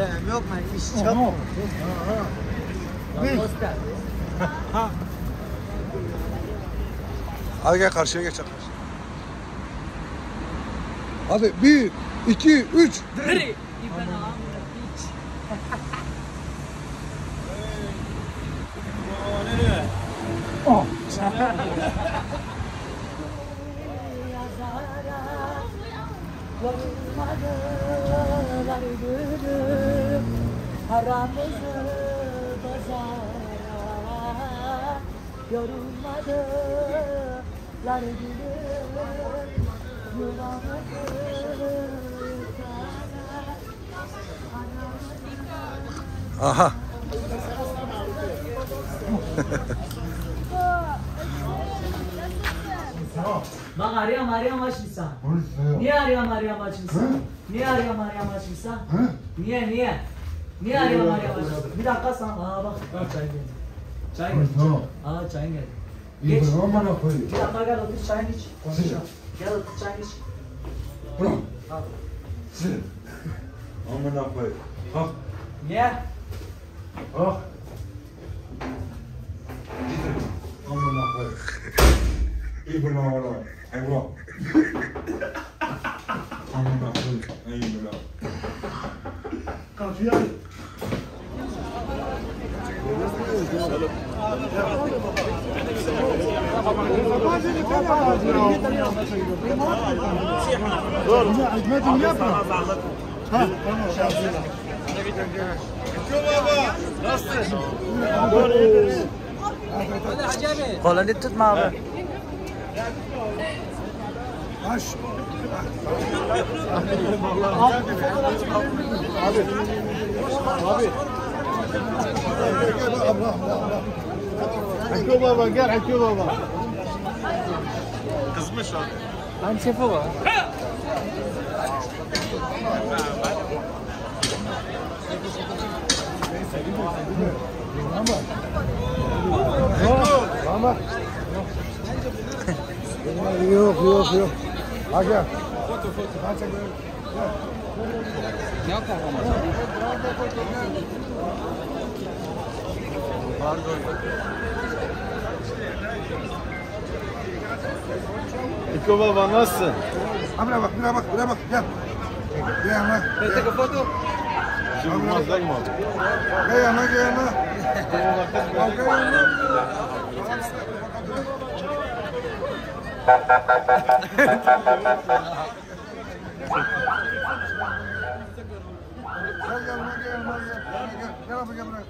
çimendem yok mu? İş çap. Aha. Aha. Hadi gel karşıya geç. Hadi bir, iki, üç. Yorulmadılar gülüm Haramızı pazara Yorulmadılar gülüm Yuvamızı Aha. Bak arıyorum arıyorum açmışsan. Niye arıyorum arıyorum açmışsan? Niye arıyorum arıyorum açmışsan? Niye niye? Niye arıyorum açmışsan? Bir dakika sen. Aa bak bak çay geldi. Çay geldi. Aa çayın geldi. Geç. Bir dakika gel otur çayını iç. Konuşalım. Gel otur çayını iç. Al. Amına koy. Kalk. Niye? Kalk. Amına koy. İbn amına. Eyvah. Amına koy. Eyvah. Kapıyı aç. Kolunu tutma abi. Baş. Hakkı baba gel Hakkı baba. Hani şefe var. Yok yok yok. Hadi gel. Hakkı baba nasılsın? Ha buraya bak, buraya bak, buraya bak. Gel. Gel yanına. Şimdi vurmazlar mı abi? Gel yanına, gel yanına. Gel gel yanına. Gel yanıma, gel yanıma, gel.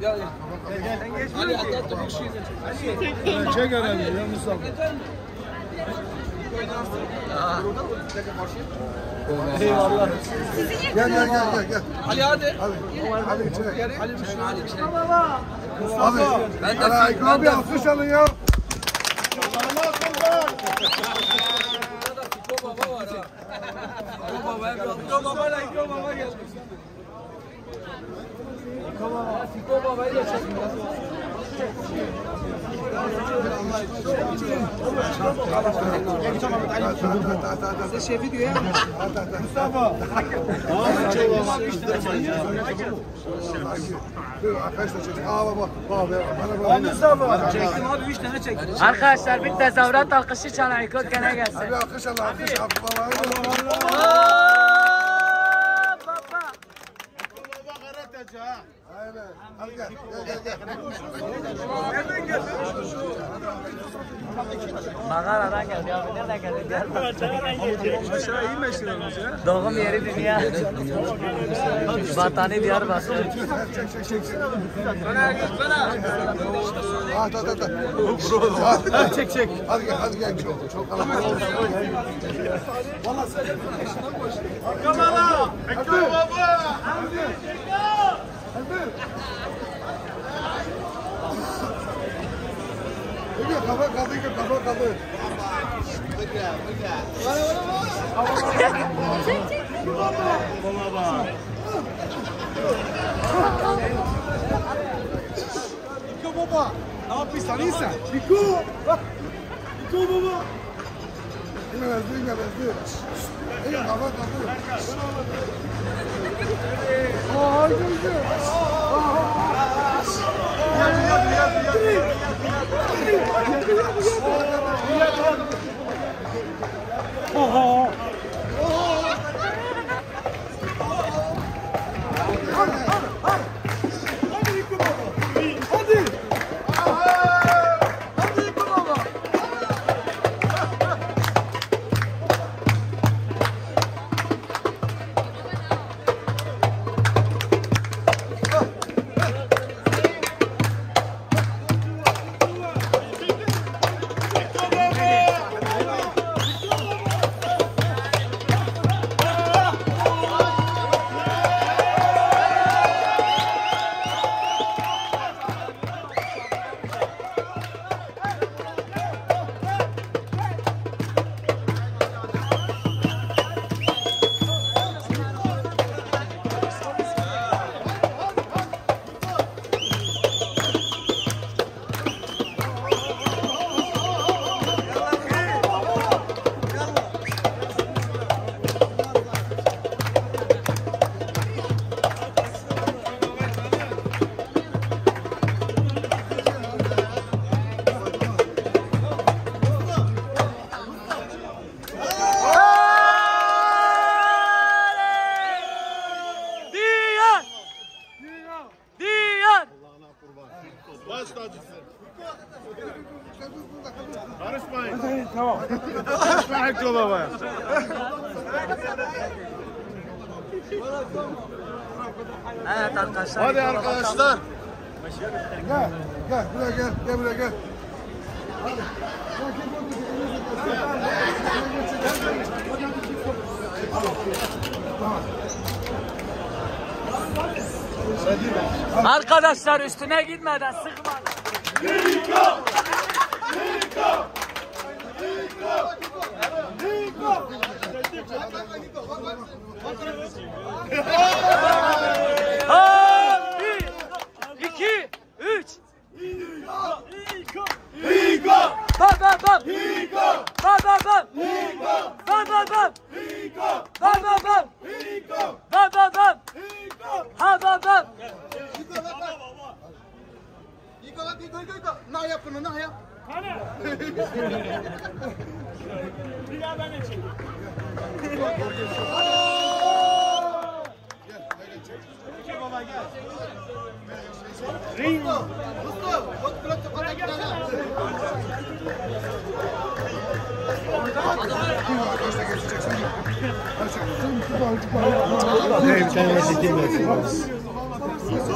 Gel, gel. Gel abi, gel buraya. Çek herhalde ya Mustafa. Eyvallah. Gel, gel, gel, gel, gel. Ali hadi. Hadi. Hadi içeri. Ali bir şey Ali içeri. Hadi. Ben de Hadi, Aykut ben de- alkış alın ya. Burada Fiko Baba var ha. Fiko Baba, ile Fiko Baba gelmiş. Fiko Baba, Fiko Baba'yı da çekin. Size şefi diyor ya. Mustafa. Arkadaşlar çocuk. Aa baba. Baba, bana bak. Mustafa. Çektim abi 3 tane çektim. Arkadaşlar bir tezahürat alkışı çalın Aykut gene gelsin. Hadi alkış al, alkış al. Baba. Baba. Aynen. Hadi gel, gel, gel, gel. Mağaradan geldi abi. Nereden geldi? Aşağı iyi meşhur olmuş ya. Doğum yeri dünya. Vatanı Diyarbakır. Ah, da, da, da. Çek çek. Hadi gel, hadi gel. Çok, çok kalabalık. 가봐 가봐 이거 가봐 가봐 보자 보자 와와와 고마워 이거 봐봐 나 앞에 사니사 이거 이거 봐봐 Yemezdi, yemezdi. İyi, kafa kapı. Aa, harika bir şey. Diyan! Evet arkadaşlar. Hadi arkadaşlar. Gel, gel, buraya gel, gel buraya gel. Hadi. Arkadaşlar üstüne gitmeden sıkmadan. Ne yapın, ne yap?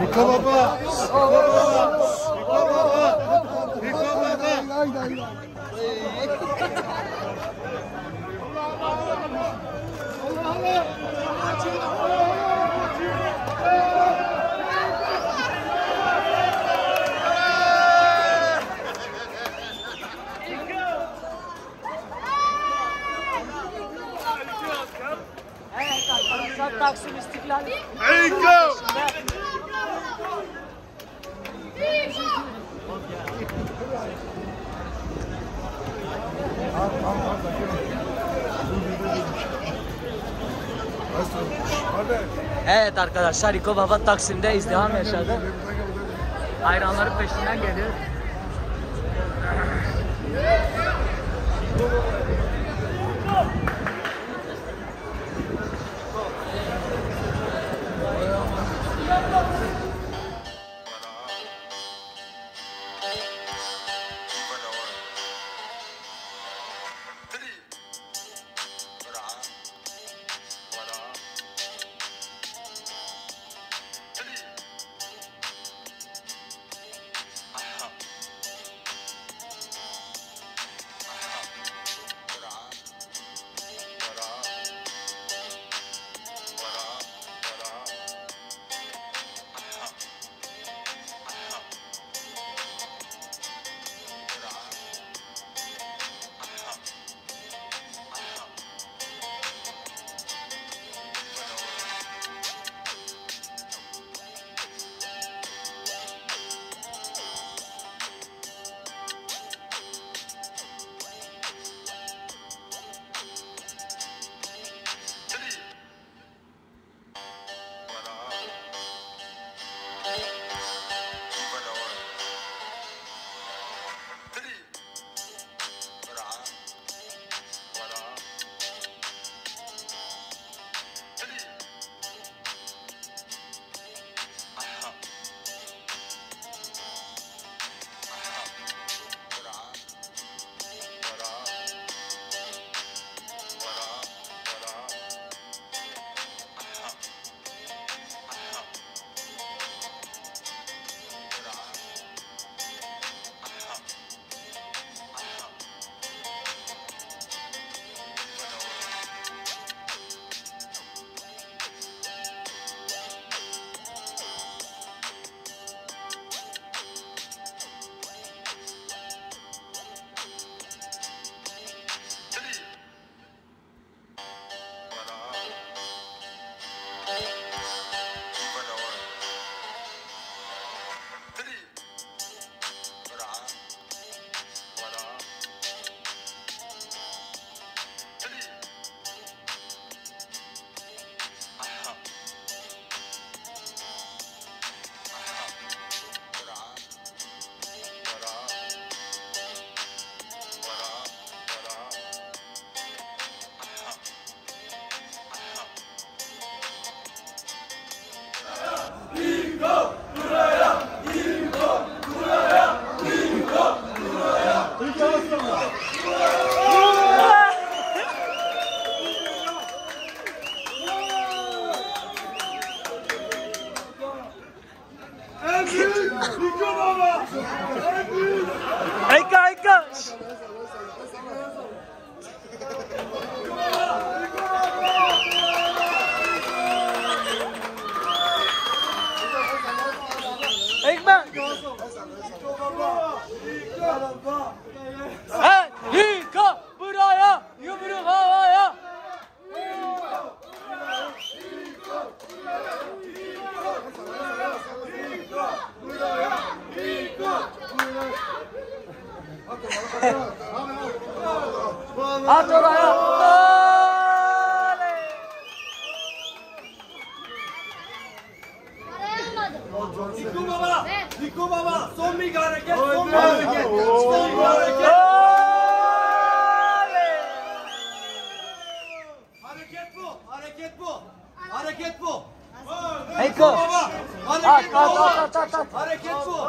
Hekko baba. Hekko baba. Hekko baba. Hekko baba. Haydi, haydi, haydi. Evet Hekko. Evet arkadaşlar İko Baba Taksim'de izdiham yaşadı. Hayranları peşinden geliyor. Niko baba. Niko baba. Son bir hareket. Son bir hareket. Son bir hareket. Oley. Hareket bu. Hareket bu. Hareket bu. Eko. Baba. At Hareket at bu. at at at. Hareket bu.